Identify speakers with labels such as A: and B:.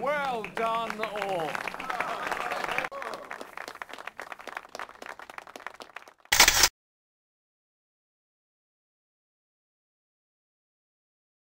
A: Well done all.